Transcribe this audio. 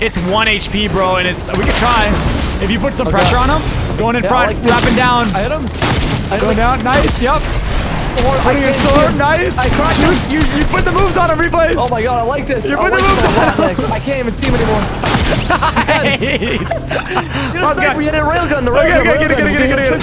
It's one HP, bro, and it's we can try. If you put some pressure on him, going in Yeah, front, like wrapping down, I hit him. I hit going him. down, nice, yep. Or Putting your sword, him. nice. I cracked you, him. you, you put the moves on him, replays. Oh my god, I like this. You I put the moves on. him. I can't even see him anymore. Nice. you know, god, we hit had a railgun. The railgun. okay, get it, get it, get it, get it, get it.